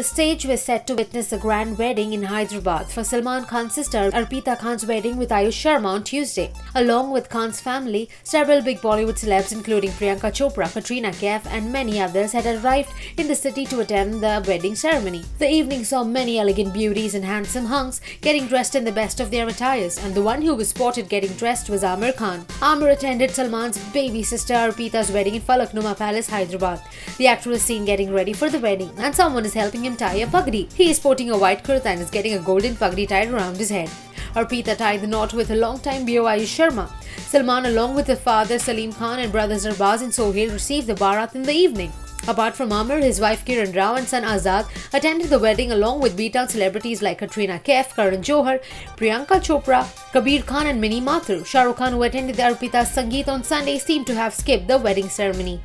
The stage was set to witness a grand wedding in Hyderabad for Salman Khan's sister Arpita Khan's wedding with Aayush Sharma on Tuesday. Along with Khan's family, several big Bollywood celebs including Priyanka Chopra, Katrina Kaif and many others had arrived in the city to attend the wedding ceremony. The evening saw many elegant beauties and handsome hunks getting dressed in the best of their attires and the one who was spotted getting dressed was Aamir Khan. Aamir attended Salman's baby sister Arpita's wedding in Falaknuma Palace, Hyderabad. The actor was seen getting ready for the wedding and someone is helping him tie a pagdi. He is sporting a white kurta and is getting a golden pagdi tied around his head. Arpita tied the knot with a long-time Aayush Sharma. Salman along with his father Salim Khan and brothers Arbaaz and Sohail received the baraat in the evening. Apart from Aamir, his wife Kiran Rao and son Azad attended the wedding along with B-Town celebrities like Katrina Kaif, Karan Johar, Priyanka Chopra, Kabir Khan and Mini Mathur. Shah Rukh Khan who attended the Arpita's Sangeet on Sunday seemed to have skipped the wedding ceremony.